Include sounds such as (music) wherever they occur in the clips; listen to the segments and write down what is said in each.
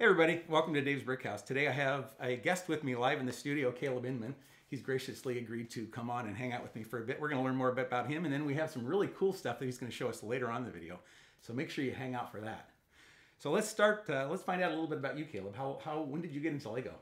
Hey everybody, welcome to Dave's Brick House. Today I have a guest with me live in the studio, Caleb Inman. He's graciously agreed to come on and hang out with me for a bit. We're going to learn more about him, and then we have some really cool stuff that he's going to show us later on in the video. So make sure you hang out for that. So let's start. Uh, let's find out a little bit about you, Caleb. How, how when did you get into Lego?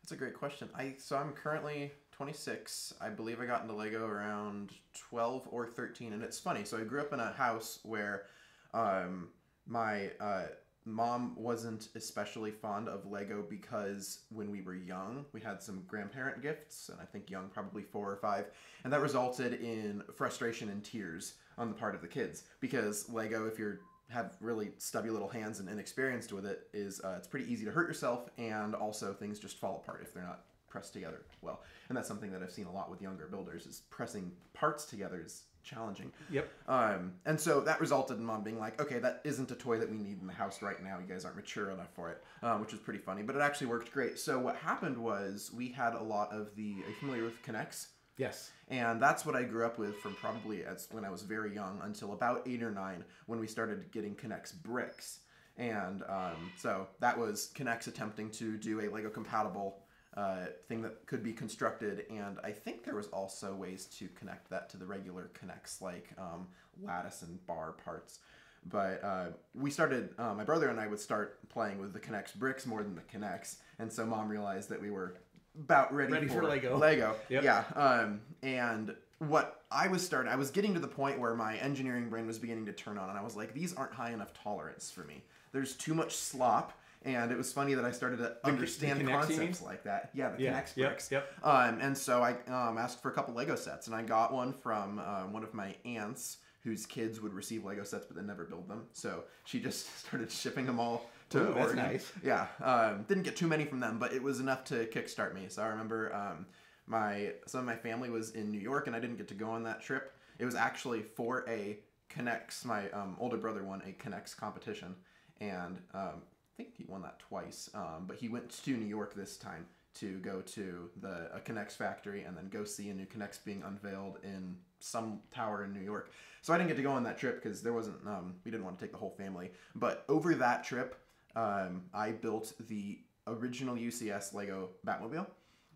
That's a great question. I so I'm currently 26. I believe I got into Lego around 12 or 13, and it's funny. So I grew up in a house where um, my uh, mom wasn't especially fond of Lego because when we were young, we had some grandparent gifts, and I think young, probably four or five, and that resulted in frustration and tears on the part of the kids because Lego, if you're have really stubby little hands and inexperienced with it, is uh, it's pretty easy to hurt yourself, and also things just fall apart if they're not pressed together well. And that's something that I've seen a lot with younger builders is pressing parts together is challenging. Yep. Um, and so that resulted in mom being like, okay, that isn't a toy that we need in the house right now. You guys aren't mature enough for it, um, which was pretty funny. But it actually worked great. So what happened was we had a lot of the. Are you familiar with K'NEX? Yes. And that's what I grew up with from probably as when I was very young until about eight or nine when we started getting K'NEX bricks. And um, so that was K'NEX attempting to do a Lego compatible uh, thing that could be constructed, and I think there was also ways to connect that to the regular K'NEX like um, lattice and bar parts. But uh, we started, uh, my brother and I would start playing with the K'NEX bricks more than the K'NEX. and so mom realized that we were about ready, Ready for Lego. Lego, Yep. yeah. Um, and what I was starting, I was getting to the point where my engineering brain was beginning to turn on, and I was like, these aren't high enough tolerance for me. There's too much slop. And it was funny that I started to understand you concepts like that. Yeah, the Yeah, K'NEX bricks. yep. Um, and so I um, asked for a couple Lego sets, and I got one from um, one of my aunts whose kids would receive Lego sets but then never build them. So she just (laughs) started shipping them all to Ooh, that's nice. Yeah, um, didn't get too many from them, but it was enough to kickstart me. So I remember um, my some of my family was in New York, and I didn't get to go on that trip. It was actually for a K'NEX. My um, older brother won a K'NEX competition, and um, think he won that twice. Um, but he went to New York this time to go to the a K'NEX factory and then go see a new K'NEX being unveiled in some tower in New York. So I didn't get to go on that trip because there wasn't. Um, we didn't want to take the whole family. But over that trip, um, I built the original UCS Lego Batmobile,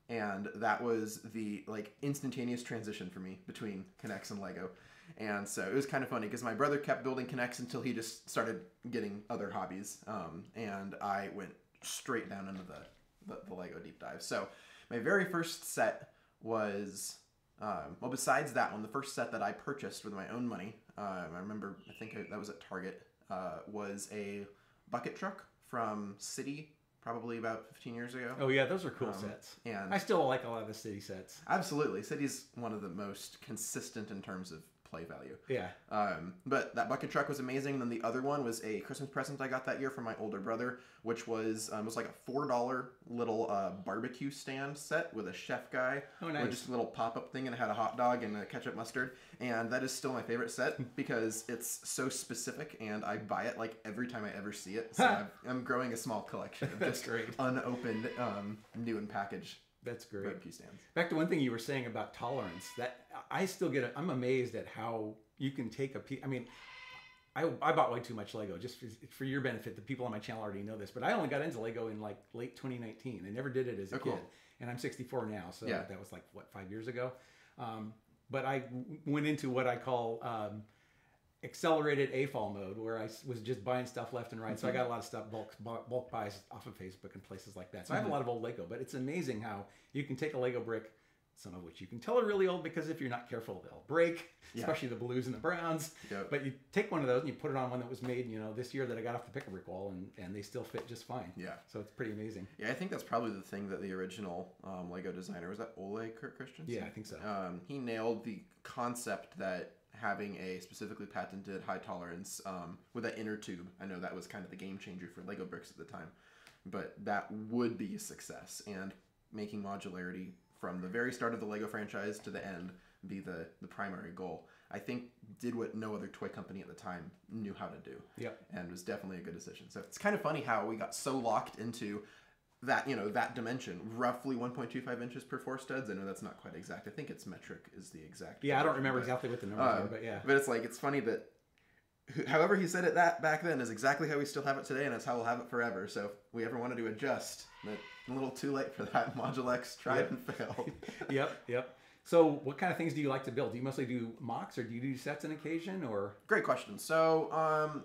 and that was the like instantaneous transition for me between K'NEX and Lego. And so it was kind of funny because my brother kept building K'NEX until he just started getting other hobbies, um, and I went straight down into the, the the Lego deep dive. So my very first set was um, well, besides that one, the first set that I purchased with my own money, um, I remember, I think I, that was at Target, uh, was a bucket truck from City, probably about 15 years ago. Oh yeah, those are cool Um, sets. and I still like a lot of the city sets. absolutely, City's one of the most consistent in terms of play value. Yeah. Um, but that bucket truck was amazing. Then the other one was a Christmas present I got that year from my older brother, which was um, was like a four dollar little uh, barbecue stand set with a chef guy. Oh, With nice. just a little pop up thing and it had a hot dog and a ketchup mustard. And that is still my favorite set (laughs) because it's so specific and I buy it like every time I ever see it. So I've, I'm growing a small collection of just great. unopened, um, new and packaged That's great. barbecue stands. Back to one thing you were saying about tolerance. That I still get. I'm amazed at how you can take a piece. I mean, I, I bought way too much Lego. Just for, for your benefit, the people on my channel already know this, but I only got into Lego in like late 2019. I never did it as a Oh, cool. kid, and I'm 64 now, so Yeah. that was like what five years ago. Um, but I went into what I call um, accelerated AFOL mode, where I was just buying stuff left and right. So I got a lot of stuff bulk bulk bulk buys off of Facebook and places like that. So I have a lot of old Lego, but it's amazing how you can take a Lego brick. Some of which you can tell are really old because if you're not careful, they'll break, Yeah. especially the blues and the browns. Yep. But you take one of those and you put it on one that was made, you know, this year that I got off the pick a brick wall, and, and they still fit just fine. Yeah. So it's pretty amazing. Yeah, I think that's probably the thing that the original um, Lego designer was that Ole Kurt Christiansen. Yeah, I think so. Um, he nailed the concept that having a specifically patented high tolerance um, with that inner tube. I know that was kind of the game changer for Lego bricks at the time, but that would be a success and making modularity from the very start of the Lego franchise to the end be the the primary goal. I think did what no other toy company at the time knew how to do Yep. and was definitely a good decision. So it's kind of funny how we got so locked into that you know that dimension, roughly 1.25 inches per four studs. I know that's not quite exact. I think it's metric is the exact. Yeah, I don't remember but, exactly what the numbers uh, are, but yeah. But it's like it's funny that however he said it that back then is exactly how we still have it today, and that's how we'll have it forever. So if we ever wanted to adjust, but a little too late for that. (laughs) Modulex tried Yep. and failed. (laughs) yep, yep. So, what kind of things do you like to build? Do you mostly do MOCs, or do you do sets on occasion, or Great question. So, um,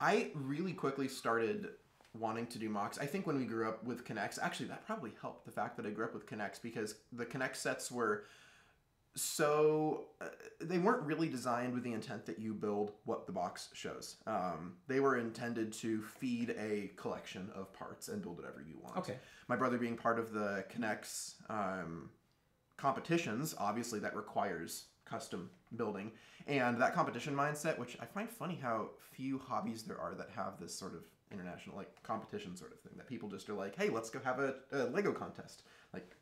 I really quickly started wanting to do MOCs. I think when we grew up with K'NEX, actually, that probably helped the fact that I grew up with K'NEX because the K'NEX sets were so uh, they weren't really designed with the intent that you build what the box shows. Um, they were intended to feed a collection of parts and build whatever you want. okay? My brother being part of the K'NEX um, competitions, obviously that requires custom building. And that competition mindset, which I find funny how few hobbies there are that have this sort of international like competition sort of thing that people just are like, hey, let's go have a, a Lego contest. Like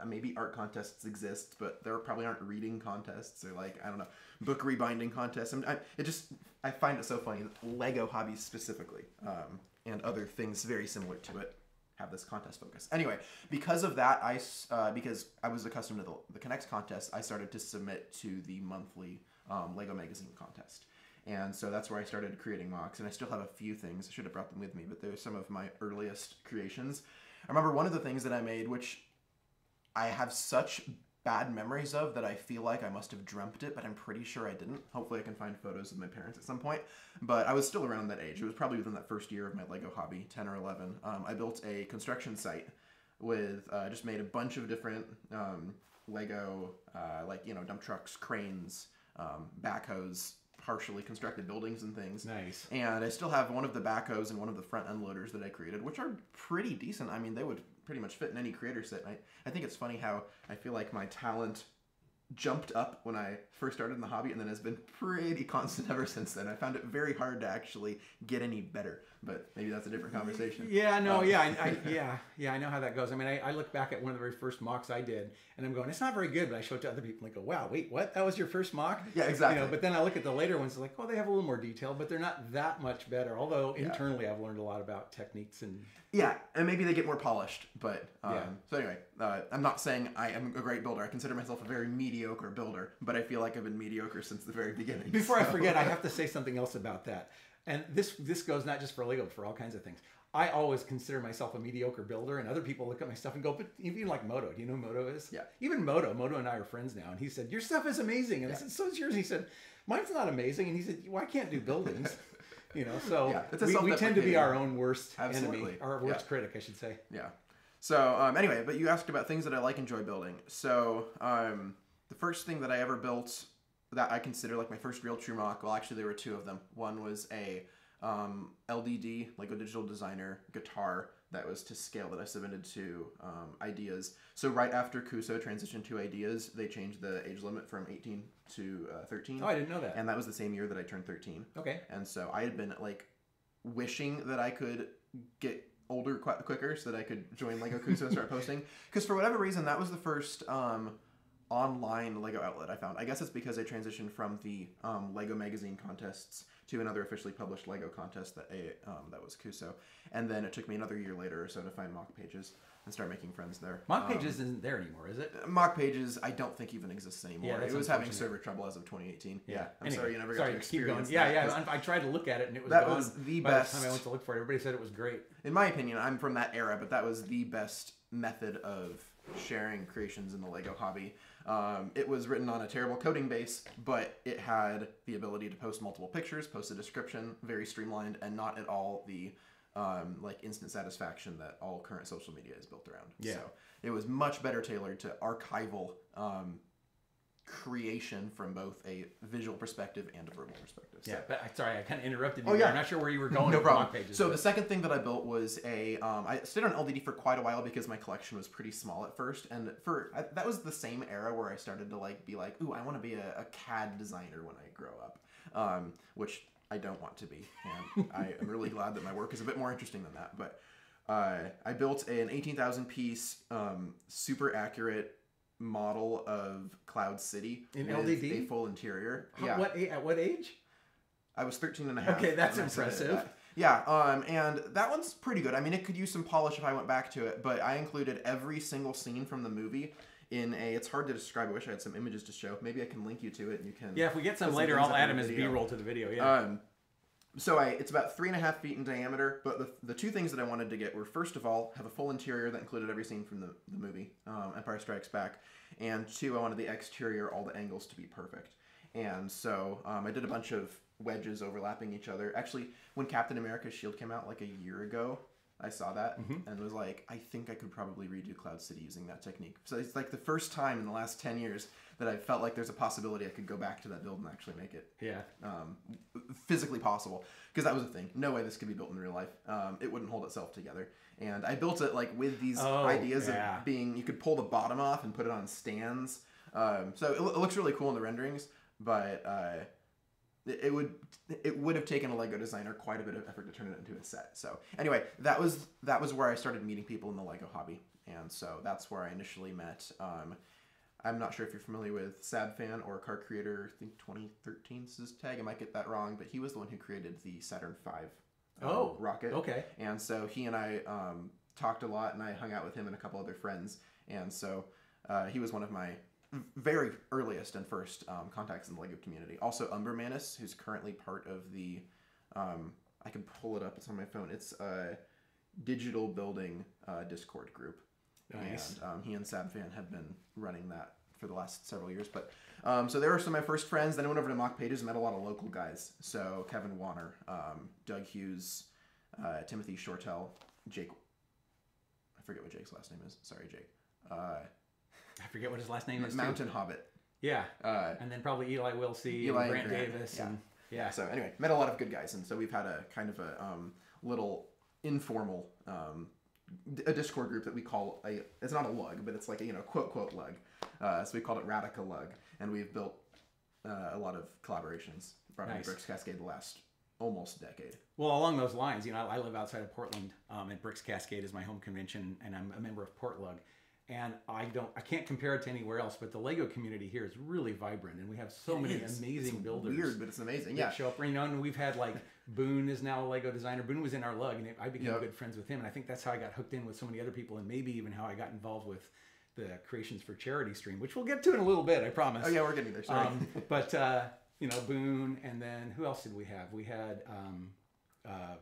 uh, maybe art contests exist, but there probably aren't reading contests or like I don't know book rebinding contests. I mean, I, it just I find it so funny that Lego hobbies specifically um, and other things very similar to it have this contest focus. Anyway, because of that, I uh, because I was accustomed to the, the K'NEX contest, I started to submit to the monthly um, Lego magazine contest. And so that's where I started creating MOCs, and I still have a few things. I should have brought them with me, but they're some of my earliest creations. I remember one of the things that I made, which I have such bad memories of that I feel like I must have dreamt it, but I'm pretty sure I didn't. Hopefully, I can find photos of my parents at some point. But I was still around that age. It was probably within that first year of my Lego hobby, 10 or 11. Um, I built a construction site with, uh, just made a bunch of different um, Lego, uh, like, you know, dump trucks, cranes, um, backhoes, partially constructed buildings and things. Nice. And I still have one of the backhoes and one of the front end loaders that I created, which are pretty decent. I mean, they would pretty much fit in any creator set. I, I think it's funny how I feel like my talent jumped up when I first started in the hobby and then has been pretty constant ever since then. I found it very hard to actually get any better, but maybe that's a different conversation. Yeah, no, Um, yeah, I, I, (laughs) yeah, yeah. I know how that goes. I mean, I, I look back at one of the very first MOCs I did, and I'm going, it's not very good. But I show it to other people, and they go, wow, wait, what? That was your first MOC? Yeah, exactly. You know, but then I look at the later ones, like, oh, they have a little more detail, but they're not that much better. Although internally, I've learned a lot about techniques and Yeah, and maybe they get more polished, but um, Yeah. so anyway, uh, I'm not saying I am a great builder. I consider myself a very mediocre builder, but I feel like I've been mediocre since the very beginning. Before I forget, I have to (laughs) say something else about that. And this this goes not just for Lego, but for all kinds of things. I always consider myself a mediocre builder, and other people look at my stuff and go, "But even like Moto, do you know who Moto is?" Yeah. Even Moto, Moto and I are friends now, and he said, "Your stuff is amazing," and I said, "So is yours." And he said, "Mine's not amazing," and he said, "Well, I can't do buildings." (laughs) you know, so Yeah, we, we tend to be our own worst enemy, our worst Yeah. critic, I should say. Yeah. So um, anyway, but you asked about things that I like enjoy building. So um, the first thing that I ever built that I consider like my first real true MOC. Well, actually, there were two of them. One was a um, LDD Lego Digital Designer guitar that was to scale that I submitted to um, Ideas. So right after CUUSOO transitioned to Ideas, they changed the age limit from 18 to uh, 13, Oh, I didn't know that. and that was the same year that I turned 13. Okay. And so I had been like wishing that I could get older qu- quicker so that I could join Lego CUUSOO and start (laughs) posting. Because for whatever reason, that was the first um, online Lego outlet I found. I guess it's because I transitioned from the um, Lego magazine contests to another officially published Lego contest that a um, that was CUUSOO, and then it took me another year later or so to find MOCpages and start making friends there. Mock Um, Pages isn't there anymore, is it? MOCpages, I don't think even exists anymore. Yeah, it was having server trouble as of 2018. Yeah, I'm Anyway, sorry you never got sorry, to keep going. experience Yeah, that, yeah. I, tried to look at it and it was That was the By best- the time I went to look for it, everybody said it was great. in my opinion, I'm from that era, but that was the best method of sharing creations in the Lego hobby. Um, it was written on a terrible coding base, but it had the ability to post multiple pictures, post a description, very streamlined, and not at all the um, like instant satisfaction that all current social media is built around. Yeah. So it was much better tailored to archival um, creation from both a visual perspective and a verbal perspective. So- Yeah, but I, sorry, I kind of interrupted you. Oh, there. yeah. I'm not sure where you were going no problem. Pages. so but- the second thing that I built was a. Um, I stayed on LDD for quite a while because my collection was pretty small at first, and for I, that was the same era where I started to like be like, ooh, I want to be a, a CAD designer when I grow up, um, which I don't want to be, and I am really (laughs) glad that my work is a bit more interesting than that. But uh, I built an eighteen thousand piece, um, super accurate model of Cloud City In LDD? a full interior. How- yeah, what at what age? I was 13 and a half. Okay, that's when I submitted impressive. that. Yeah, um, and that one's pretty good. I mean, it could use some polish if I went back to it, but I included every single scene from the movie in a. It's hard to describe. I wish I had some images to show. Maybe I can link you to it, and you can. Yeah, if we get some later, I'll add them as video. B-roll to the video. Yeah. Um, so I, it's about three and a half feet in diameter. But the, the two things that I wanted to get were first of all have a full interior that included every scene from the, the movie um, Empire Strikes Back, and two I wanted the exterior all the angles to be perfect. And so um, I did a bunch of wedges overlapping each other. Actually, when Captain America's shield came out like a year ago, I saw that and was like, I think I could probably redo Cloud City using that technique. So it's like the first time in the last ten years that I felt like there's a possibility I could go back to that build and actually make it yeah. um, physically possible because that was a thing. No way this could be built in real life. Um, it wouldn't hold itself together. And I built it like with these Oh, ideas yeah. of being you could pull the bottom off and put it on stands. Um, so it, it looks really cool in the renderings, but uh, it, would it would have taken a Lego designer quite a bit of effort to turn it into a set. So anyway, that was that was where I started meeting people in the Lego hobby, and so that's where I initially met. Um, I'm not sure if you're familiar with Saabfan or Car Creator. I think 2013 is his tag. I might get that wrong, but he was the one who created the Saturn V um, Oh, rocket. Okay. And so he and I um, talked a lot, and I hung out with him and a couple other friends. And so uh, he was one of my very earliest and first um, contacts in the Lego community. Also, Umbermanus, who's currently part of the. Um, I can pull it up. It's on my phone. It's a digital building uh, Discord group. Nice. And um, he and Saabfan have been running that for the last several years. But um, so there were some of my first friends. Then I went over to MOCpages and met a lot of local guys. So Kevin Warner, um, Doug Hughes, uh, Timothy Shortell, Jake. I forget what Jake's last name is. Sorry, Jake. Uh, I forget what his last name is. too. Mountain Hobbit. Yeah. Uh, And then probably Eli Wilsey Eli and Grant, Grant, Davis. yeah. And yeah. So anyway, met a lot of good guys, and so we've had a kind of a um, little informal um, a Discord group that we call a. It's not a lug, but it's like a you know quote quote lug. Uh, so we called it Radical Lug, and we've built uh, a lot of collaborations. Brought in Nice. Bricks Cascade the last almost decade. Well, along those lines, you know, I, I live outside of Portland, um, and Bricks Cascade is my home convention, and I'm a member of Portlug. And I don't, I can't compare it to anywhere else, but the Lego community here is really vibrant, and we have so many It is. amazing It's builders. Weird, but it's amazing. Yeah. show up. You know, and we've had like Boone is now a Lego designer. Boone was in our lug, and I became Yep. good friends with him. And I think that's how I got hooked in with so many other people, and maybe even how I got involved with the Creations for Charity stream, which we'll get to in a little bit, I promise. Oh yeah, we're getting there. Sorry. Um, but uh, you know, Boone, and then who else did we have? We had um, um,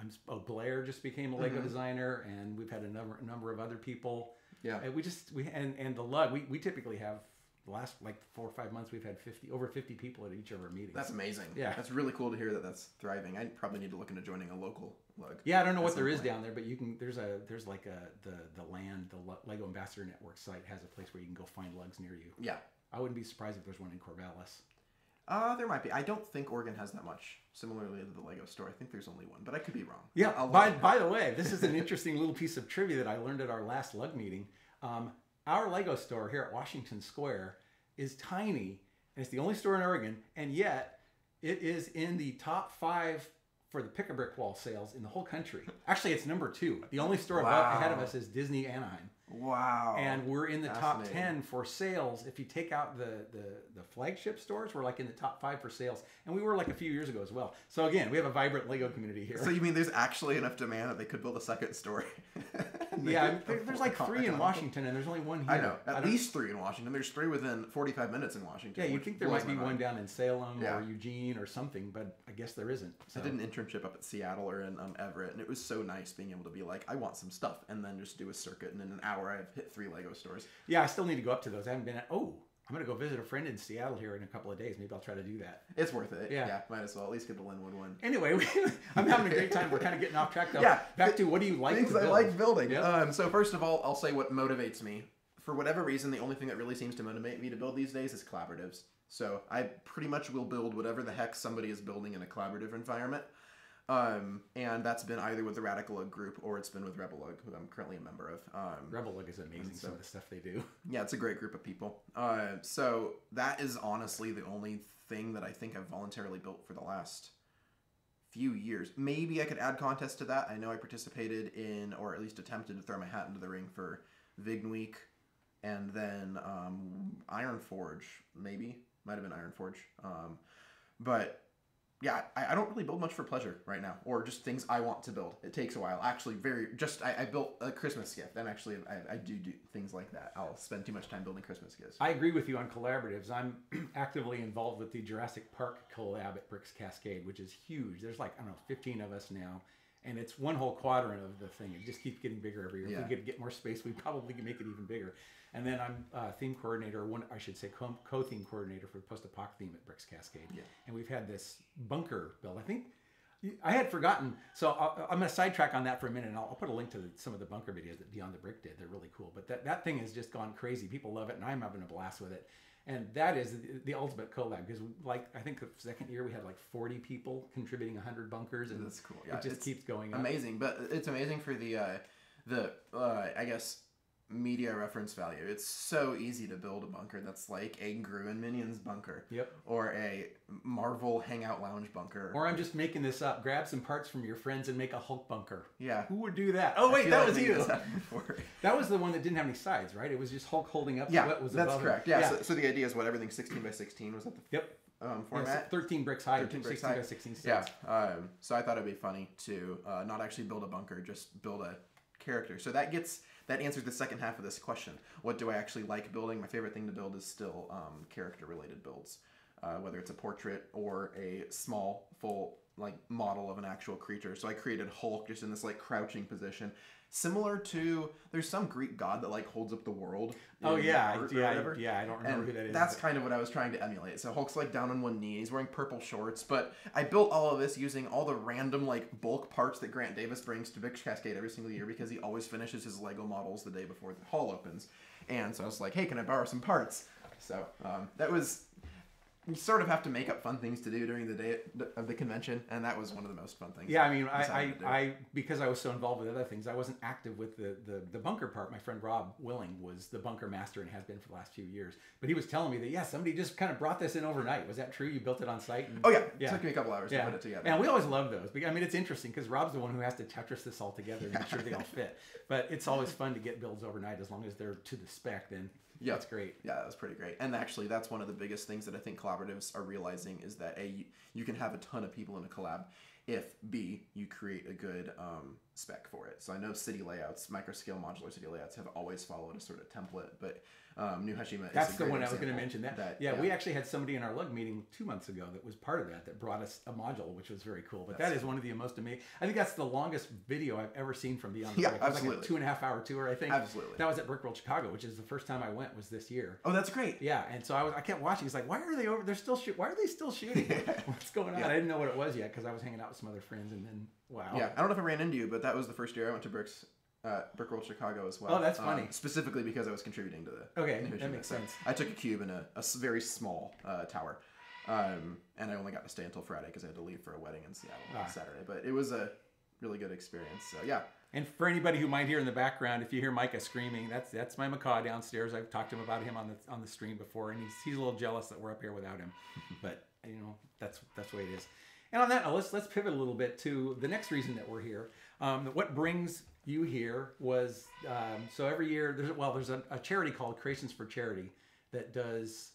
I'm, oh, Blair just became a Lego Mhm. designer, and we've had a number, a number of other people. yeah. And we just we and and the lug we, we typically have the last like four or five months we've had 50 over 50 people at each of our meetings. That's amazing. Yeah. That's really cool to hear that that's thriving. I probably need to look into joining a local lug. yeah, I don't know what there is down there, but you can. There's a there's like a the the land the Lego Ambassador Network site has a place where you can go find lugs near you. Yeah. I wouldn't be surprised if there's one in Corvallis. Uh, there might be. I don't think Oregon has that much. Similarly to the Lego store, I think there's only one, but I could be wrong. Yeah. I'll by, by the way, this is an interesting little piece of trivia that I learned at our last lug meeting. Um, our Lego store here at Washington Square is tiny, and it's the only store in Oregon, and yet it is in the top five for the pick a brick wall sales in the whole country. Actually, it's number two. The only store above, ahead of us is Disney Anaheim, Wow. and we're in the top ten for sales. If you take out the, the the flagship stores, we're like in the top five for sales, and we were like a few years ago as well. So again, we have a vibrant Lego community here. So you mean (laughs) there's actually enough demand that they could build a second store? (laughs) Yeah, I there, there's like three in Washington, and there's only one here. I know. At don't- least three in Washington. There's three within 45 minutes in Washington. Yeah, you'd think there might be one down in Salem Yeah. or Eugene or something, but I guess there isn't. So. I did an internship up at Seattle or in um, Everett, and it was so nice being able to be like, I want some stuff, and then just do a circuit, and in an hour I've hit three Lego stores. Yeah, I still need to go up to those. I haven't been at. Oh, I'm gonna go visit a friend in Seattle here in a couple of days. Maybe I'll try to do that. It's worth it. Yeah. Yeah, might as well at least get the Lynnwood one. Anyway, (laughs) I'm having a great time. We're kind of getting off track though. Yeah, Back to what do you like? Things I like building. Yep. Um, so first of all, I'll say what motivates me. For whatever reason, the only thing that really seems to motivate me to build these days is collaboratives. So I pretty much will build whatever the heck somebody is building in a collaborative environment. Um, and that's been either with the Radical Lug group or it's been with Rebel Lug, who I'm currently a member of. Um, Rebel Lug is amazing. so- Some of the stuff they do. (laughs) yeah, it's a great group of people. Uh, so that is honestly the only thing that I think I've voluntarily built for the last few years. Maybe I could add contests to that. I know I participated in, or at least attempted to throw my hat into the ring for Vign Week, and then um, Iron Forge. Maybe might have been Iron Forge. Um, but yeah, I, I don't really build much for pleasure right now, or just things I want to build. It takes a while. Actually, very just I, I built a Christmas gift, and actually I, I do do things like that. I'll spend too much time building Christmas gifts. I agree with you on collaboratives. I'm (clears throat) actively involved with the Jurassic Park collab at Bricks Cascade, which is huge. There's like I don't know, 15 of us now, and it's one whole quadrant of the thing. It just keeps getting bigger every year. Yeah. If we could get more space, we probably could make it even bigger. And then I'm uh, theme coordinator, one I should say co- co-theme coordinator for the post-apoc theme at Bricks Cascade. Yeah. And we've had this bunker built. I think I had forgotten, so I'll, I'm going to sidetrack on that for a minute, and I'll, I'll put a link to the, some of the bunker videos that Beyond the Brick did. They're really cool. But that, that thing has just gone crazy. People love it, and I'm having a blast with it. And that is the, the ultimate collab because, like, I think the second year we had like 40 people contributing 100 bunkers, and That's cool. Yeah, it just keeps going up. amazing, but it's amazing for the uh, the uh, I guess media reference value. It's so easy to build a bunker that's like a Gru and Minions bunker, Yep. or a Marvel Hangout Lounge bunker. Or I'm just making this up. Grab some parts from your friends and make a Hulk bunker. yeah. Who would do that? Oh wait, that like was you. (laughs) that was the one that didn't have any sides, right? It was just Hulk holding up Yeah, what was that's above him. correct. Yeah, So, so the idea is what everything 16 by 16 was at the Yep. um, Yeah, format. 13 bricks high, 13 bricks 16 high. by 16 Yeah. Um, so I thought it'd be funny to uh, not actually build a bunker, just build a character. So that gets that answers the second half of this question. What do I actually like building? My favorite thing to build is still um, character related builds, uh, whether it's a portrait or a small full like model of an actual creature. So I created Hulk just in this like crouching position. Similar to there's some Greek god that like holds up the world. Oh yeah, yeah, yeah. I don't remember And who that is. that's kind of what I was trying to emulate. So Hulk's like down on one knee. He's wearing purple shorts. But I built all of this using all the random like bulk parts that Grant Davis brings to Bricks Cascade every single year because he always finishes his Lego models the day before the hall opens. And so I was like, hey, can I borrow some parts? So um, that was. You sort of have to make up fun things to do during the day of the convention, and that was one of the most fun things. Yeah, I mean, I, I, decided to do. I, because I was so involved with other things, I wasn't active with the, the, the bunker part. My friend Rob Willing was the bunker master and has been for the last few years. But he was telling me that, yeah, somebody just kind of brought this in overnight. Was that true? You built it on site? And, Oh yeah, it took me a couple hours yeah. to put it together. And we always love those. Because, I mean, it's interesting because Rob's the one who has to Tetris this all together and make sure they all (laughs) fit. But it's always fun to get builds overnight as long as they're to the spec. Then Yeah. that's great. Yeah, that was pretty great. And actually, that's one of the biggest things that I think collaboratives are realizing is that A, you, you can have a ton of people in a collab if B, you create a good um, spec for it. So I know city layouts, microscale modular city layouts have always followed a sort of template, but um, New Hashima is That's a the one I was going to mention. That, that yeah, we actually had somebody in our lug meeting two months ago that was part of that that brought us a module, which was very cool. But that is one of the most amazing. I think that's the longest video I've ever seen from Beyond the Yeah, Brick. It was like a absolutely. two and a half hour tour, I think. Absolutely. That was at Brickworld Chicago, which is the first time I went was this year. Oh, that's great. Yeah, and so I was I kept watching. It's like, why are they over? They're still shoot. Why are they still shooting? (laughs) (laughs) What's going on? Yeah. I didn't know what it was yet because I was hanging out with some other friends, and then wow. Yeah, I don't know if I ran into you, but that was the first year I went to Bricks. Uh, Brickworld Chicago as well. Oh, that's um, funny. specifically because I was contributing to the. Okay, that makes sense. I took a cube in a, a very small uh, tower, um, and I only got to stay until Friday because I had to leave for a wedding in Seattle on Ah. Saturday. But it was a really good experience. So yeah, And for anybody who might hear in the background, if you hear Micah screaming, that's that's my macaw downstairs. I've talked to him about him on the on the stream before, and he's he's a little jealous that we're up here without him. (laughs) But you know that's that's the way it is. And on that note, let's let's pivot a little bit to the next reason that we're here. Um, what brings you here was um, so every year there's well there's a, a charity called Creations for Charity that does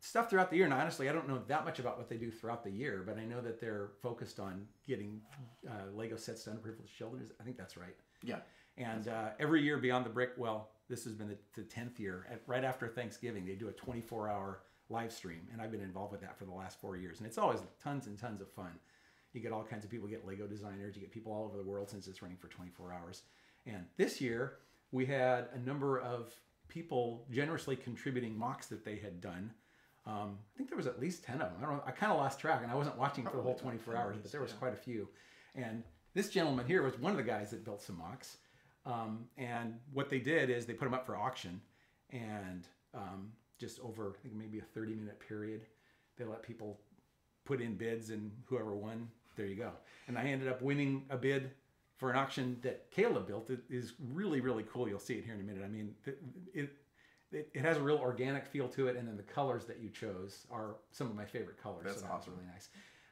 stuff throughout the year. And honestly, I don't know that much about what they do throughout the year, but I know that they're focused on getting uh, Lego sets to underprivileged children. I think that's right. yeah, And uh, every year beyond the brick, well, this has been the, the 10th year. At, right after Thanksgiving, they do a 24 hour live stream. And I've been involved with that for the last four years. And it's always tons and tons of fun. You get all kinds of people, you get Lego designers, you get people all over the world since it's running for 24 hours. And this year, we had a number of people generously contributing MOCs that they had done. Um, I think there was at least 10 of them. I don't know. I kind of lost track and I wasn't watching for the whole 24 hours, but there was least, quite a few. And this gentleman here was one of the guys that built some MOCs. Um, and what they did is they put them up for auction, and um, just over I think maybe a 30 minute period, they let people put in bids, and whoever won, there you go. And I ended up winning a bid for an auction that Caleb built. It is really really cool. You'll see it here in a minute. I mean, it, it it, has a real organic feel to it, and then the colors that you chose are some of my favorite colors. That's so that was awesome. really nice.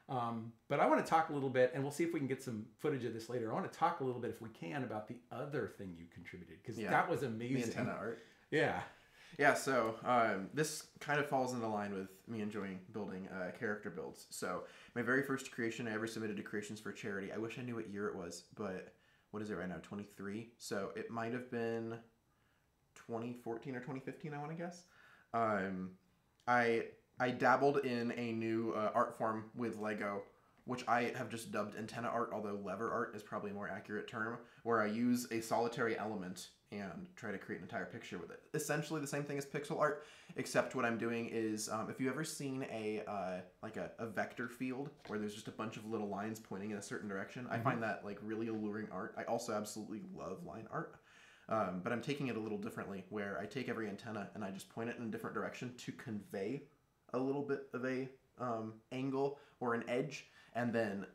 Um, but I want to talk a little bit, and we'll see if we can get some footage of this later. I want to talk a little bit, if we can, about the other thing you contributed because Yeah. that was the amazing. antenna art. Yeah. Yeah, so um, this kind of falls into line with me enjoying building uh, character builds. So my very first creation I ever submitted to Creations for Charity. I wish I knew what year it was, but what is it right now? Twenty three. So it might have been twenty fourteen or twenty fifteen. I want to guess. Um, I I dabbled in a new uh, art form with Lego, which I have just dubbed antenna art, although lever art is probably a more accurate term, where I use a solitary element and try to create an entire picture with it. Essentially the same thing as pixel art, except what I'm doing is, um, if you've ever seen a uh, like a, a vector field where there's just a bunch of little lines pointing in a certain direction, I find that like really alluring art. I also absolutely love line art. Um, but I'm taking it a little differently, where I take every antenna and I just point it in a different direction to convey a little bit of a um, angle or an edge, and then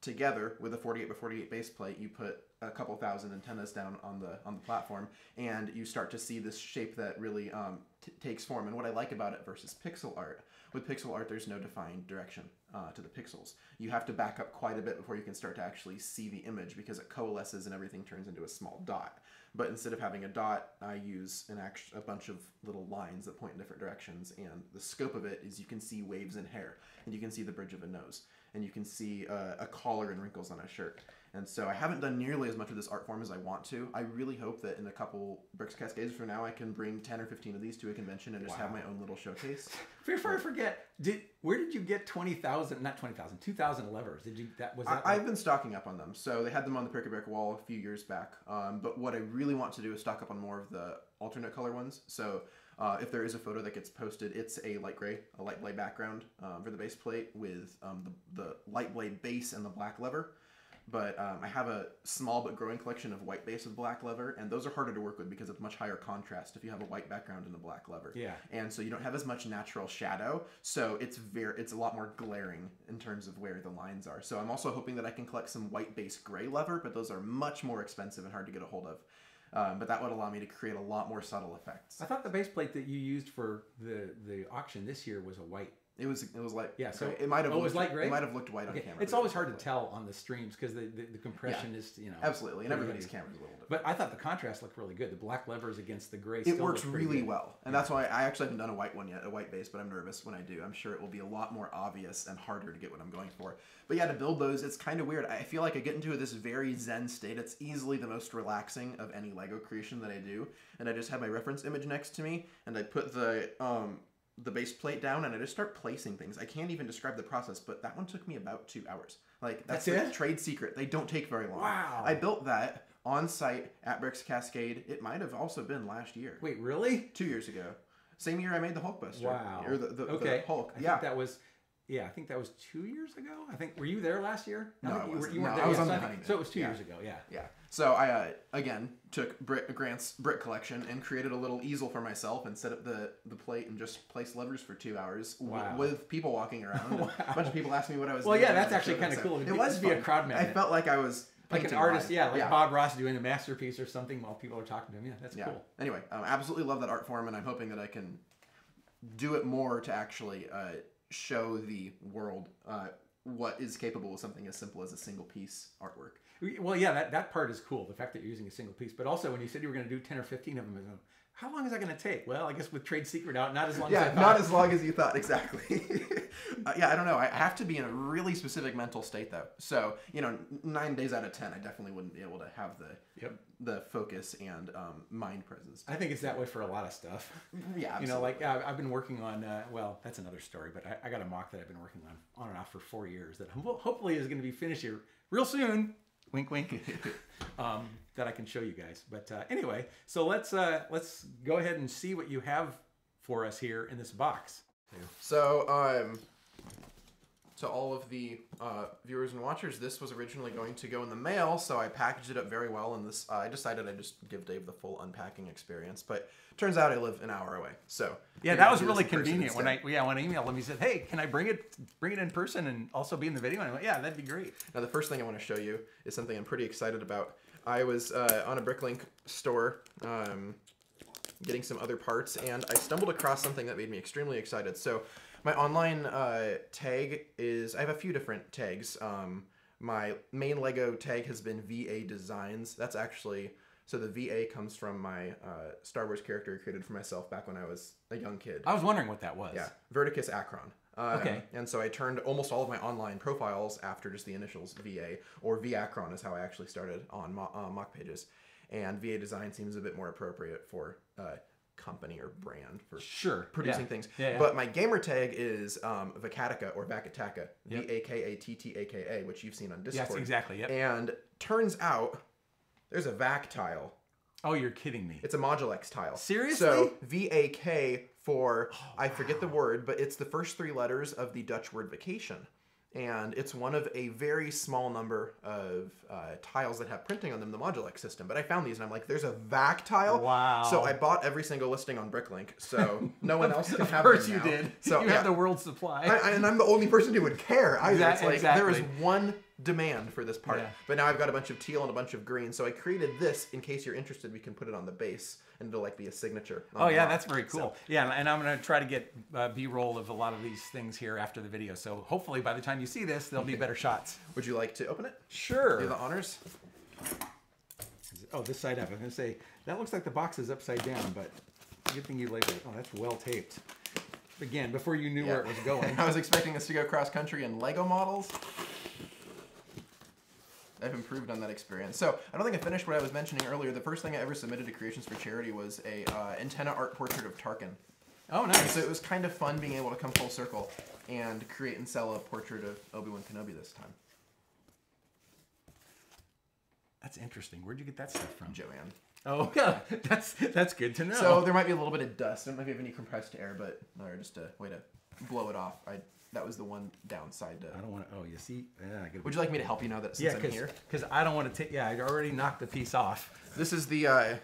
together with a 48 by 48 base plate, you put a couple thousand antennas down on the on the platform, and you start to see this shape that really um, t- takes form. And what I like about it versus pixel art, with pixel art, there's no defined direction uh, to the pixels. You have to back up quite a bit before you can start to actually see the image because it coalesces and everything turns into a small dot. But instead of having a dot, I use an act- a bunch of little lines that point in different directions. And the scope of it is you can see waves in hair, and you can see the bridge of a nose, and you can see uh, a collar and wrinkles on a shirt. And so I haven't done nearly as much of this art form as I want to. I really hope that in a couple Bricks Cascades from now, I can bring 10 or 15 of these to a convention and just have my own little showcase. (laughs) Before I forget, did where did you get twenty thousand? Not twenty thousand, two thousand levers. Did you that was that? I, I've been stocking up on them. So they had them on the Brick Wall a few years back. Um, but what I really want to do is stock up on more of the alternate color ones. So uh, if there is a photo that gets posted, it's a light gray, a light bley background um, for the base plate with um, the, the light bley base and the black lever. But um, I have a small but growing collection of white base with black lever, and those are harder to work with because it's much higher contrast if you have a white background and a black lever. Yeah. And so you don't have as much natural shadow, so it's very it's a lot more glaring in terms of where the lines are. So I'm also hoping that I can collect some white base gray lever, but those are much more expensive and hard to get a hold of. Um, but that would allow me to create a lot more subtle effects. I thought the base plate that you used for the the auction this year was a white. It was it was like Yeah, so- it might have oh, it was looked, light gray? It might have looked white Okay, on camera. it's it always hard to tell on the streams because the, the the compression is you know Absolutely, and everybody's unique. camera is a little different. But I thought the contrast looked really good. The black levers against the gray. It works really good. well, and that's why I actually haven't done a white one yet, a white base. But I'm nervous when I do. I'm sure it will be a lot more obvious and harder to get what I'm going for. But yeah, to build those, it's kind of weird. I feel like I get into this very zen state. It's easily the most relaxing of any Lego creation that I do, and I just have my reference image next to me, and I put the um the base plate down, and I just start placing things. I can't even describe the process, but that one took me about two hours. Like that's, That's the it? trade secret. They don't take very long. Wow. I built that on site at Bricks Cascade. It might have also been last year Wait, really? two years ago. Same year I made the Hulkbuster. Wow. Or the, the, okay. the Hulk. I yeah. think that was. Yeah, I think that was two years ago. I think were you there last year? No, think I you, were, you weren't No, there. I was Yeah, on so the honeymoon. So it was two Yeah. years ago. Yeah. yeah. So I uh, again took Brit, Grant's brick collection and created a little easel for myself and set up the, the plate and just placed levers for two hours w- with people walking around. (laughs) Wow. A bunch of people asked me what I was doing. Well, doing. yeah, that's actually kinda cool. It'd It was be a crowd I felt like I was Like an artist, yeah, like Bob Ross doing a masterpiece or something while people are talking to him. Yeah, that's Yeah. cool. Anyway, um, absolutely love that art form, and I'm hoping that I can do it more to actually uh, show the world uh, what is capable of something as simple as a single piece artwork. Well, yeah, that, that part is cool. The fact that you're using a single piece, but also when you said you were going to do ten or fifteen of them, how long is that going to take? Well, I guess with Trade Secret out, not as long as I Yeah, thought. not as long as you thought exactly. (laughs) uh, yeah, I don't know. I have to be in a really specific mental state though. So you know, nine days out of ten, I definitely wouldn't be able to have the Yep. the focus and um, mind presence. I think it's that way for a lot of stuff. (laughs) Yeah, You know, like I've been working on. Uh, well, that's another story. But I, I got a MOC that I've been working on on and off for four years. That hopefully is going to be finished here real soon. Wink, wink. (laughs) um, that I can show you guys. But uh, anyway, so let's uh, let's go ahead and see what you have for us here in this box. So, um, to all of the uh, viewers and watchers, this was originally going to go in the mail, so I packaged it up very well. And this, uh, I decided I'd just give Dave the full unpacking experience. But turns out I live an hour away, so Yeah, that was really convenient. When. I yeah when I emailed him, he said, "Hey, can I bring it bring it in person and also be in the video?" And I went, "Yeah, that'd be great." Now, the first thing I want to show you is something I'm pretty excited about. I was uh, on a Bricklink store um, getting some other parts, and I stumbled across something that made me extremely excited. So, my online uh, tag is I have a few different tags. Um, my main Lego tag has been VA Designs. That's actually So the VA comes from my uh, Star Wars character I created for myself back when I was a young kid. I was wondering what that was. Yeah, Verticus Akron. Um, Okay. And so I turned almost all of my online profiles after just the initials VA, or V Akron is how I actually started on mo- uh, MOCpages. And VA design seems a bit more appropriate for uh, company or brand for Sure. producing yeah. things. Yeah, yeah. But my gamer tag is um, Vakatica or Vakattaka, V A K A T T A K A, which you've seen on Discord. yes, exactly. Yep. And turns out there's a VAK tile. Oh, you're kidding me. It's a Modulex tile. Seriously? Oh, So V A K for I forget the word, but it's the first three letters of the Dutch word vacation. And it's one of a very small number of uh, tiles that have printing on them, the Modulex system. But I found these and I'm like, there's a VAK tile. Wow. So I bought every single listing on Bricklink, so (laughs) no one else can of have course them you now. did. So you yeah. have the world supply. I, I- and I'm the only person who would care either. Exac- it's like there is one demand for this part, Yeah. but now I've got a bunch of teal and a bunch of green. So I created this in case you're interested. We can put it on the base, and it'll like be a signature. Oh yeah, that's very cool. yeah, and I'm gonna try to get uh, B-roll of a lot of these things here after the video. So hopefully by the time you see this, there'll be better shots. (laughs) Would you like to open it? Sure. Do the honors. Oh, this side up. I'm gonna say that looks like the box is upside down, but good thing you labeled it. Oh, that's well taped. Again, before you knew where it was going. (laughs) I was expecting us to go cross country in Lego models. I've improved on that experience. So I don't think I finished what I was mentioning earlier. The first thing I ever submitted to Creations for Charity was a uh, antenna art portrait of Tarkin. Oh, nice. So it was kind of fun being able to come full circle and create and sell a portrait of Obi Wan Kenobi this time. That's interesting. Where'd you get that stuff from? Joann. Oh, (laughs) yeah. That's that's good to know. So there might be a little bit of dust. I don't know if you have any compressed air, but or just a way to blow it off. I that was the one downside to. I don't want to. Oh, you see? Yeah, I Would you like me to help you now that since yeah, I'm here? because? I don't want to take. Yeah, I already knocked the piece off. This is the uh,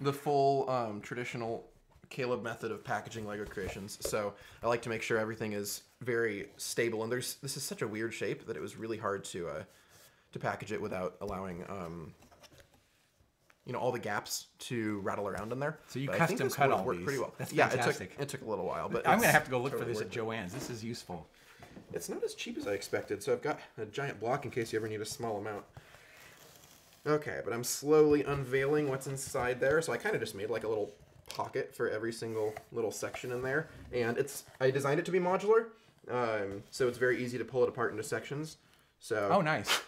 the full um, traditional Caleb method of packaging Lego creations. So I like to make sure everything is very stable. And there's this is such a weird shape that it was really hard to uh, to package it without allowing um, you know all the gaps to rattle around in there. So you But I think custom this cut all these. pretty well. That's yeah, fantastic. it took it took a little while, but I'm gonna have to go look for this at. Joann's. This is useful. It's not as cheap as I expected, so I've got a giant block in case you ever need a small amount. Okay, but I'm slowly unveiling what's inside there, so I kind of just made like a little pocket for every single little section in there, and it's I designed it to be modular, um, so it's very easy to pull it apart into sections. So Oh, nice.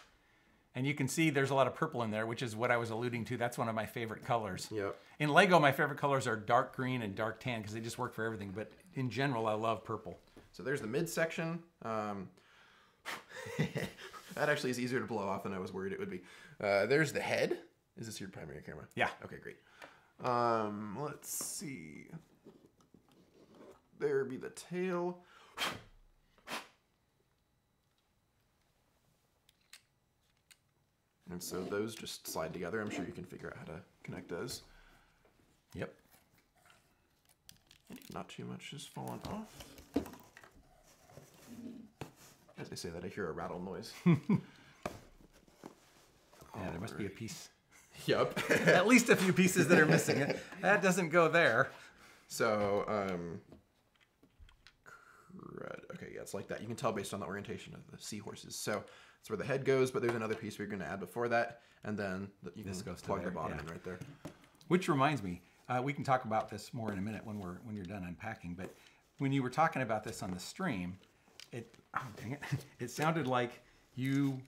And you can see there's a lot of purple in there, which is what I was alluding to. That's one of my favorite colors. Yep. In Lego, my favorite colors are dark green and dark tan because they just work for everything. But in general, I love purple. So there's the midsection. Um, (laughs) that actually is easier to blow off than I was worried it would be. Uh, there's the head. Is this your primary camera? Yeah. Okay, great. Um, let's see. There be the tail. And so those just slide together. I'm sure you can figure out how to connect those. Yep. Not too much is fallen off. As I say that, I hear a rattle noise. (laughs) (laughs) Yeah, there must be a piece. yep. (laughs) At least a few pieces that are missing. That doesn't go there. so, um. Okay, yeah, it's like that. You can tell based on the orientation of the seahorses. So that's where the head goes, but there's another piece we're going to add before that, and then the, you This can goes plug there, the bottom yeah. in right there. Which reminds me, uh, we can talk about this more in a minute when we're when you're done unpacking. But when you were talking about this on the stream, it (coughs) oh dang it, (laughs) it sounded like you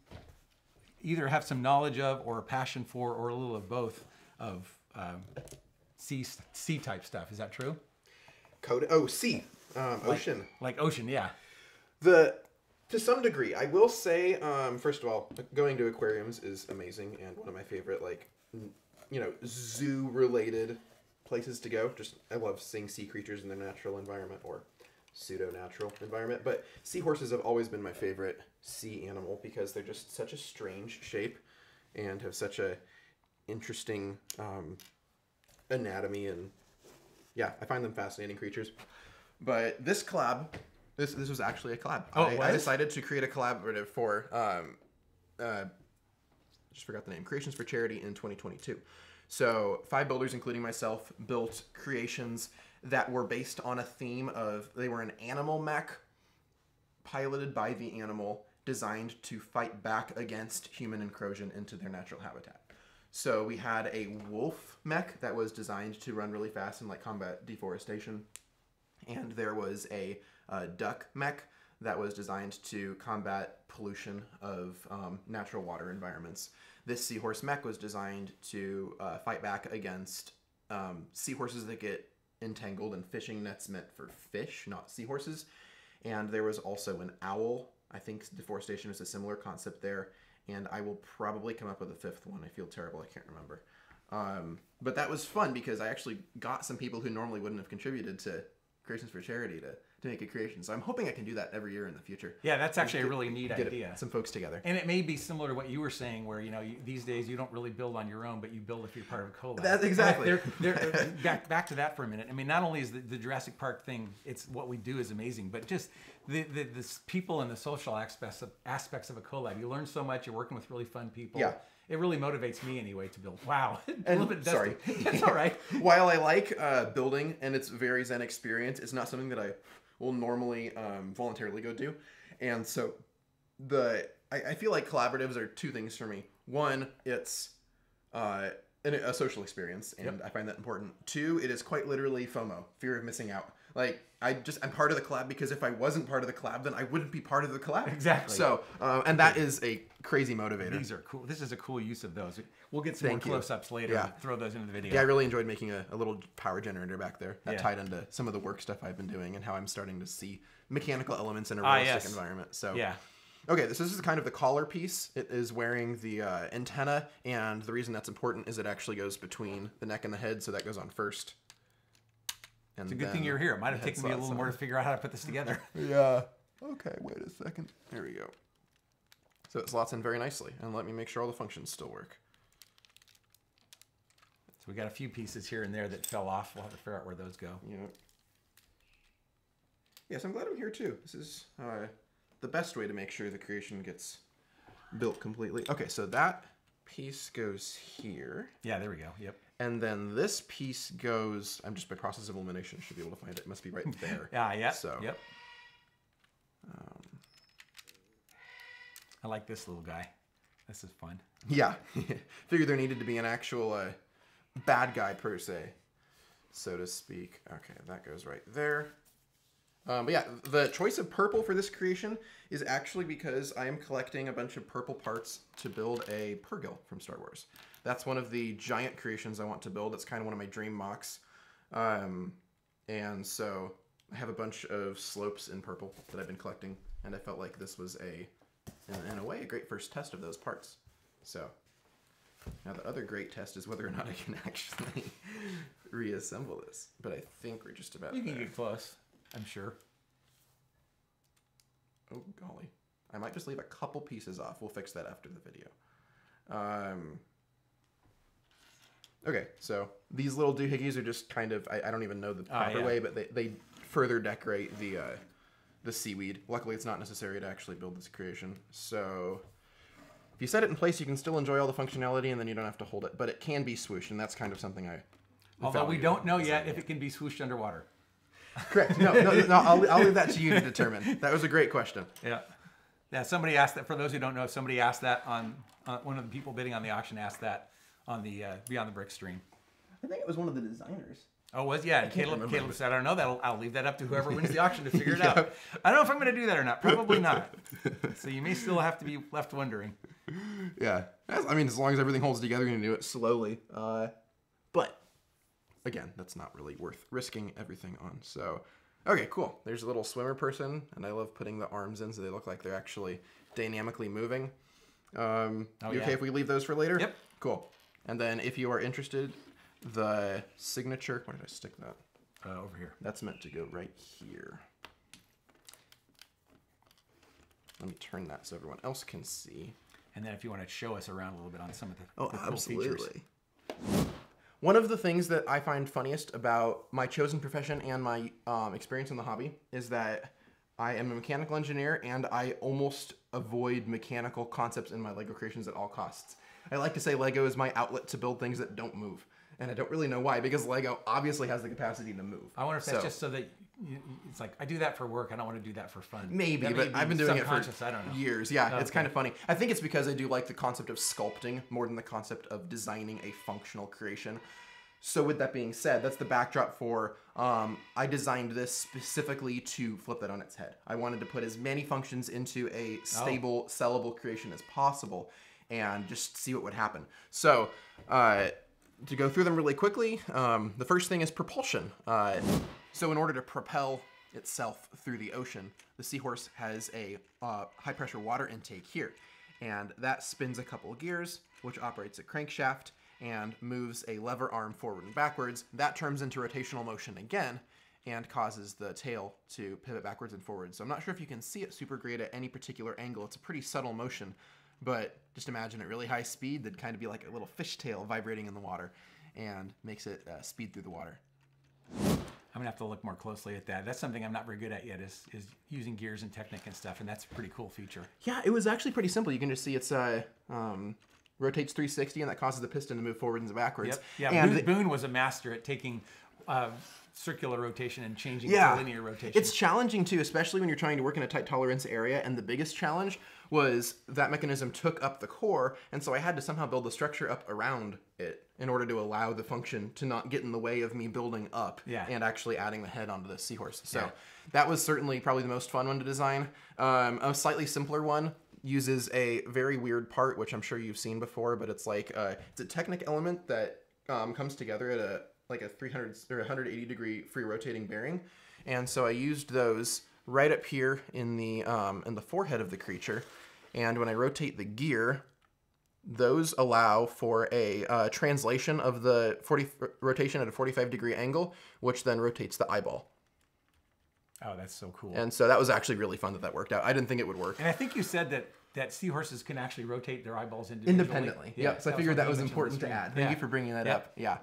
either have some knowledge of or a passion for or a little of both of um, sea sea type stuff. Is that true? Code. Oh, sea. Um, ocean. Like ocean, yeah. The to some degree, I will say, um, first of all, going to aquariums is amazing and one of my favorite, like, you know, zoo related places to go. Just I love seeing sea creatures in their natural environment or pseudo natural environment. But seahorses have always been my favorite sea animal because they're just such a strange shape and have such a interesting um, anatomy and yeah, I find them fascinating creatures. But this collab, this this was actually a collab. Oh, I, I decided to create a collaborative for um, uh, just forgot the name, Creations for Charity in 2022. So five builders, including myself, built creations that were based on a theme of they were an animal mech piloted by the animal, designed to fight back against human incursion into their natural habitat. So we had a wolf mech that was designed to run really fast and like combat deforestation, and there was a uh, duck mech that was designed to combat pollution of um, natural water environments. This seahorse mech was designed to uh, fight back against um, seahorses that get entangled in fishing nets meant for fish, not seahorses. And there was also an owl. I think deforestation is a similar concept there. And I will probably come up with a fifth one. I feel terrible. I can't remember. Um, but that was fun because I actually got some people who normally wouldn't have contributed to Creations for Charity to, to make a creation. So I'm hoping I can do that every year in the future. Yeah, that's actually a really neat Get idea. some folks together. And it may be similar to what you were saying, where you know you, these days you don't really build on your own, but you build if you're part of a collab. That's exactly. They're, they're, (laughs) back back to that for a minute. I mean, not only is the, the Jurassic Park thing, it's what we do is amazing, but just the, the the people and the social aspects of aspects of a collab. You learn so much. You're working with really fun people. Yeah. It really motivates me anyway to build. Wow, a little bit sorry. (laughs) That's all right. (laughs) While I like uh, building and it's very zen experience, it's not something that I will normally um, voluntarily go do. And so the I, I feel like collaboratives are two things for me. One, it's uh, an, a social experience, and I find that important. Two, it is quite literally FOMO, fear of missing out. Like I just I'm part of the collab because if I wasn't part of the collab, then I wouldn't be part of the collab. Exactly. So um, and that is a crazy motivator. These are cool. This is a cool use of those. We'll get some Thank more close-ups later. Yeah. and throw those into the video. Yeah, I really enjoyed making a, a little power generator back there that Yeah. tied into some of the work stuff I've been doing and how I'm starting to see mechanical elements in a Ah, realistic yes. environment. So Yeah. Okay, this is kind of the collar piece. It is wearing the uh, antenna, and the reason that's important is it actually goes between the neck and the head, so that goes on first. And It's a good thing you're here. It might have (laughs) taken me a little more to figure out how to put this together. (laughs) Yeah. Okay, wait a second. There we go. So it slots in very nicely, and let me make sure all the functions still work. So we got a few pieces here and there that fell off. We'll have to figure out where those go. Yep. Yes, I'm glad I'm here too. This is uh, the best way to make sure the creation gets built completely. Okay, so that piece goes here, Yeah, there we go. Yep. And then this piece goes. I'm just by process of elimination should be able to find it. It must be right (laughs) there. Yeah, yeah. So Yep. I like this little guy. This is fun. yeah, (laughs) figured there needed to be an actual uh, bad guy per se, so to speak. Okay, that goes right there. Um, but yeah, the choice of purple for this creation is actually because I am collecting a bunch of purple parts to build a Purrgil from Star Wars. That's one of the giant creations I want to build. It's kind of one of my dream MOCs. Um, and so I have a bunch of slopes in purple that I've been collecting, and I felt like this was a, in, in a way, a great first test of those parts. So now the other great test is whether or not I can (laughs) actually reassemble this. But I think we're just about You can there. get close. I'm sure. Oh golly, I might just leave a couple pieces off. We'll fix that after the video. Um, okay, so these little doohickeys are just kind of I, I don't even know the Ah, proper yeah. way, but they, they further decorate the uh, the seaweed. Luckily, it's not necessary to actually build this creation. So if you set it in place, you can still enjoy all the functionality, and then you don't have to hold it. But it can be swooshed, and that's kind of something I. Although we don't know yet if it can be swooshed underwater. Correct. No, no, no. I'll, I'll leave that to you to determine. (laughs) That was a great question. Yeah. Yeah, somebody asked that. For those who don't know, somebody asked that on uh, one of the people bidding on the auction asked that on the uh, Beyond the Brick stream. I think it was one of the designers. Oh, was yeah. Caleb. Caleb said, "I don't know. That'll I'll leave that up to whoever wins the auction to (laughs) figure it out. I don't know if I'm going to do that or not. Probably not. (laughs) so you may still have to be left wondering. Yeah, As- I mean, as long as everything holds together, you're gonna do it slowly. Uh, but again, that's not really worth risking everything on. So, okay, cool. There's a little swimmer person, and I love putting the arms in so they look like they're actually dynamically moving. Um, Oh, you yeah. okay if we leave those for later? Yep. Cool. And then if you are interested, the signature. Where did I stick that? Uh, over here. That's meant to go right here. Let me turn that so everyone else can see. And then if you want to show us around a little bit on some of the, Oh, the cool features. One of the things that I find funniest about my chosen profession and my um, experience in the hobby is that I am a mechanical engineer and I almost avoid mechanical concepts in my Lego creations at all costs. I like to say Lego is my outlet to build things that don't move. and I don't really know why because Lego obviously has the capacity to move. I wonder if that's So- just so that you, it's like I do that for work. I don't want to do that for fun. Maybe, That but I've been doing it for subconscious, I don't know. years. Yeah, it's kind of funny. I think it's because I do like the concept of sculpting more than the concept of designing a functional creation. So with that being said, that's the backdrop for um, I designed this specifically to flip that on its head. I wanted to put as many functions into a stable, sellable creation as possible, and just see what would happen. So. Uh, to go through them really quickly, um, the first thing is propulsion. Uh, so, in order to propel itself through the ocean, the seahorse has a uh, high pressure water intake here, and that spins a couple gears, which operates a crankshaft and moves a lever arm forward and backwards. That turns into rotational motion again and causes the tail to pivot backwards and forwards. So, I'm not sure if you can see it super great at any particular angle. It's a pretty subtle motion, but just imagine at really high speed, that'd kind of be like a little fishtail vibrating in the water and makes it uh, speed through the water. I'm gonna have to look more closely at that. That's something I'm not very good at yet. Is is using gears and Technic and stuff, and that's a pretty cool feature. Yeah, it was actually pretty simple. You can just see it's uh, um, rotates 360, and that causes the piston to move forwards and backwards. Yep. Yeah. and Boone, Boone was a master at taking uh, circular rotation and changing it yeah, to linear rotation. It's challenging too, especially when you're trying to work in a tight tolerance area. And the biggest challenge was that mechanism took up the core, and so I had to somehow build the structure up around it in order to allow the function to not get in the way of me building up Yeah. and actually adding the head onto the seahorse. So Yeah. that was certainly probably the most fun one to design. Um, a slightly simpler one uses a very weird part, which I'm sure you've seen before, but it's like uh, it's a Technic element that um, comes together at a like a 300 or 180 degree free rotating bearing, and so I used those right up here in the um, in the forehead of the creature, and when I rotate the gear, those allow for a uh, translation of the 40 rotation at a 45 degree angle, which then rotates the eyeball. oh, that's so cool. And so that was actually really fun that that worked out. I didn't think it would work. And I think you said that that seahorses can actually rotate their eyeballs individually. Independently. Yeah. So I figured that was you mentioned on important to add. Thank Yeah. you for bringing that Yeah. up. Yeah.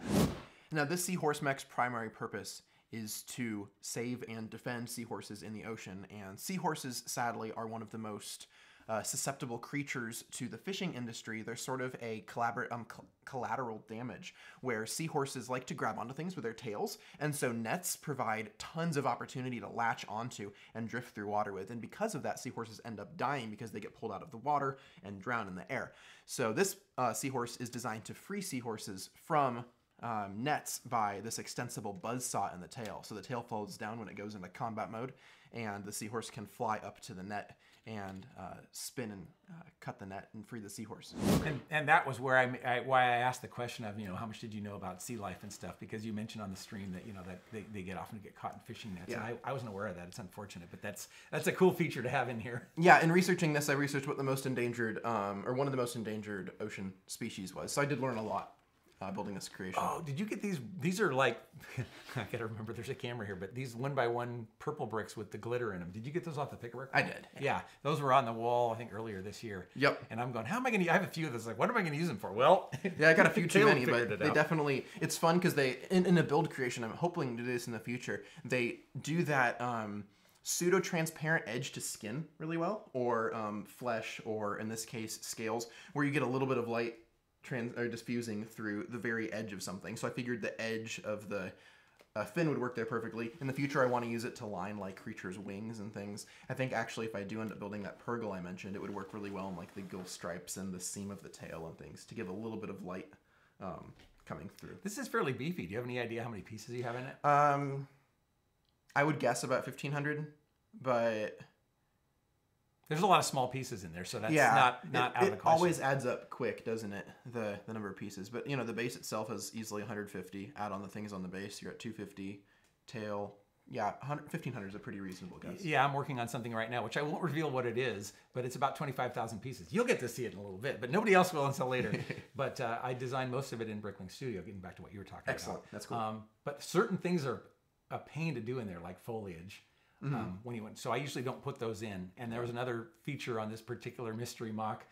Now, this seahorse mech's primary purpose is to save and defend seahorses in the ocean. And seahorses, sadly, are one of the most uh, susceptible creatures to the fishing industry. They're sort of a collabor- um, col- collateral damage where seahorses like to grab onto things with their tails. And so nets provide tons of opportunity to latch onto and drift through water with. And because of that, seahorses end up dying because they get pulled out of the water and drown in the air. So this uh, seahorse is designed to free seahorses from um, nets by this extensible buzz saw in the tail. So the tail folds down when it goes into combat mode, and the seahorse can fly up to the net and uh, spin and uh, cut the net and free the seahorse. And, and that was where I, I why I asked the question of you know how much did you know about sea life and stuff because you mentioned on the stream that you know that they, they get often get caught in fishing nets and Yeah. I, I wasn't aware of that it's unfortunate but that's that's a cool feature to have in here Yeah, in researching this, I researched what the most endangered, um, or one of the most endangered ocean species was. So I did learn a lot uh, building this creation. oh did you get these these are like (laughs) I gotta remember there's a camera here but these one by one purple bricks with the glitter in them did you get those off the pickwork I did. yeah those were on the wall I think earlier this year Yep. and I'm going how am I gonna I have a few of those like what am I gonna use them for well (laughs) Yeah, I got a few (laughs) too many, but they out. definitely it's fun because they in, in a build creation. I'm hoping to do this in the future. They do that um, pseudo transparent edge to skin really well, or um, flesh, or in this case scales, where you get a little bit of light trans or diffusing through the very edge of something. So I figured the edge of the uh, fin would work there perfectly. In the future, I want to use it to line like creatures' wings and things. I think actually, if I do end up building that purrgil I mentioned, it would work really well in like the gill stripes and the seam of the tail and things to give a little bit of light um, coming through. this is fairly beefy do you have any idea how many pieces you have in it Um, I would guess about fifteen hundred, but there's a lot of small pieces in there so that's yeah, not not it, out of the question It always adds up quick, doesn't it? The the number of pieces, but you know the base itself is easily 150. Add on the things on the base, you're at 250. Tail, yeah, 1500 is a pretty reasonable guess. Yeah, I'm working on something right now, which I won't reveal what it is, but it's about 25,000 pieces. You'll get to see it in a little bit, but nobody else will until later. (laughs) but uh, I designed most of it in Bricklink Studio, getting back to what you were talking Excellent. about. That's cool. Um, but certain things are a pain to do in there, like foliage. Mm-hmm. Um, when he went, so I usually don't put those in. And there was another feature on this particular mystery MOC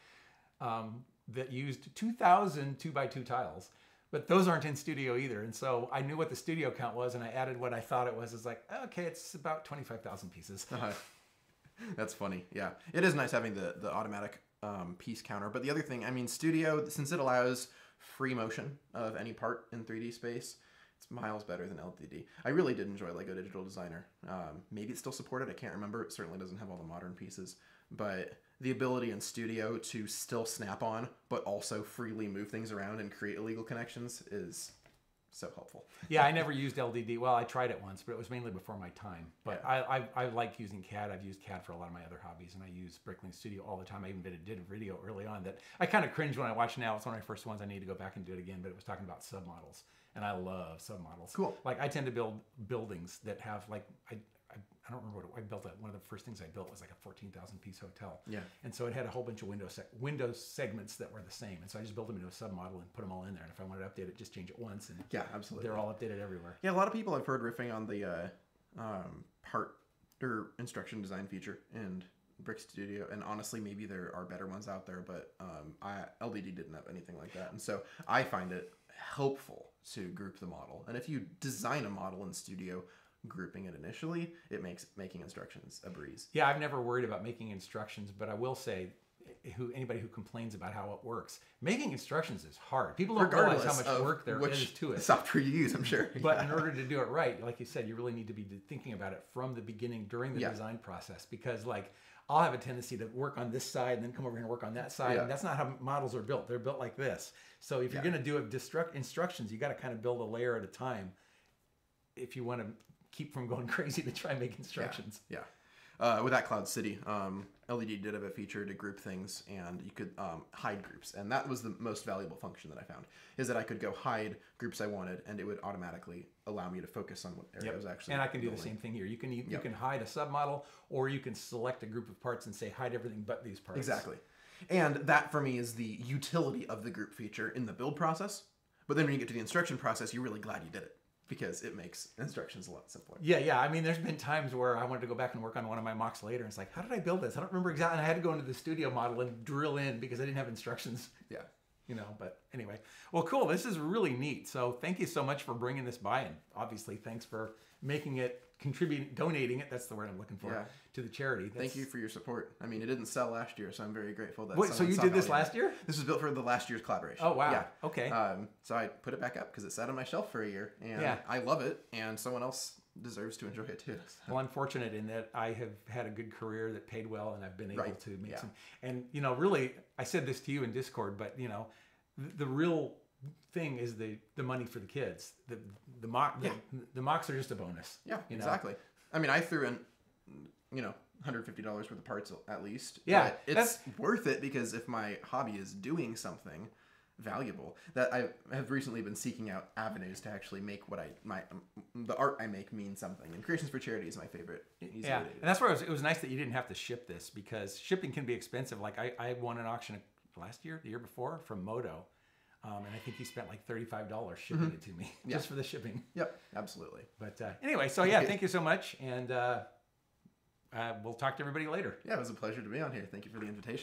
um, that used 2,000 two by two tiles, but those aren't in studio either. And so I knew what the studio count was, and I added what I thought it was. It's like okay, it's about 25,000 pieces. Uh-huh. (laughs) That's funny. Yeah, it is nice having the the automatic um, piece counter. But the other thing, I mean, Studio since it allows free motion of any part in 3D space. It's miles better than LDD. I really did enjoy Lego Digital Designer. Um, maybe it's still supported. I can't remember. It certainly doesn't have all the modern pieces, but the ability in Studio to still snap on, but also freely move things around and create illegal connections is so helpful. yeah, I (laughs) never used LDD. Well, I tried it once, but it was mainly before my time. But I, I, I like using CAD. I've used CAD for a lot of my other hobbies, and I use Bricklink Studio all the time. I even did a, did a video early on that I kind of cringe when I watch now. It's one of my first ones. I need to go back and do it again. But it was talking about submodels, and I love submodels. Cool. Like I tend to build buildings that have like I. I, I don't remember what it, I built. It. One of the first things I built was like a fourteen thousand piece hotel. Yeah. And so it had a whole bunch of window seg- window segments that were the same. And so I just built them into a submodel and put them all in there. And if I wanted to update it, just change it once, and Yeah, absolutely. they're all updated everywhere. Yeah, a lot of people I've heard riffing on the uh, um, part or instruction design feature in Brick Studio, and honestly, maybe there are better ones out there, but um, I, LDD didn't have anything like that, and so I find it helpful to group the model. And if you design a model in Studio, grouping it initially, it makes making instructions a breeze. Yeah, I've never worried about making instructions, but I will say, eh, who anybody who complains about how it works, making instructions is hard. People don't realize how much work there which is to it. software you use, I'm sure. (laughs) But Yeah. in order to do it right, like you said, you really need to be thinking about it from the beginning during the Yeah. design process because, like, I'll have a tendency to work on this side and then come over here and work on that side, Yeah. and that's not how models are built. They're built like this. So if you're Yeah. going to do a destruct instructions, you got to kind of build a layer at a time. If you want to keep from going (laughs) crazy to try and make instructions. Yeah. Uh, with that Cloud City, um, LDD did have a feature to group things, and you could um, hide groups, and that was the most valuable function that I found. Is that I could go hide groups I wanted, and it would automatically allow me to focus on what area Yep. I was actually. and I can do the same thing here. You can you, you can hide a submodel, or you can select a group of parts and say hide everything but these parts. Exactly. And that for me is the utility of the group feature in the build process. But then when you get to the instruction process, you're really glad you did it because it makes instructions a lot simpler. Yeah, yeah. I mean, there's been times where I wanted to go back and work on one of my MOCs later, and it's like, how did I build this? I don't remember exactly. And I had to go into the studio model and drill in because I didn't have instructions. (laughs) Yeah. You know, but anyway, well, cool. This is really neat. So, thank you so much for bringing this by, and obviously, thanks for making it, contributing, donating it. That's the word I'm looking for Yeah. to the charity. Thank you for your support. I mean, it didn't sell last year, so I'm very grateful that. Wait, so you did this last year? This was built for the last year's collaboration. Oh wow. Yeah. Okay. Um, so I put it back up because it sat on my shelf for a year, and Yeah. I love it, and someone else deserves to enjoy it too. So- Well, I'm fortunate in that I have had a good career that paid well, and I've been able Right. to make Yeah. some. And you know, really, I said this to you in Discord, but you know, the, the real thing is the the money for the kids. The the MOC the, Yeah. the MOCs are just a bonus. Yeah, you know? exactly. I mean, I threw in, you know, $150 worth of parts at least. Yeah, but it's worth it because if my hobby is doing something valuable, that I have recently been seeking out avenues to actually make what I my um, the art I make mean something. And creations for charity is my favorite. Yeah, and that's where it was, it was nice that you didn't have to ship this because shipping can be expensive. Like I, I won an auction last year, the year before, from Moto, um, and I think he spent like thirty five dollars shipping Mm-hmm. it to me (laughs) just for the shipping. Yep, absolutely. But uh, anyway, so yeah, thank you so much, and uh, uh, we'll talk to everybody later. Yeah, it was a pleasure to be on here. Thank you for the invitation.